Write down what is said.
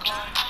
my.